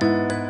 Música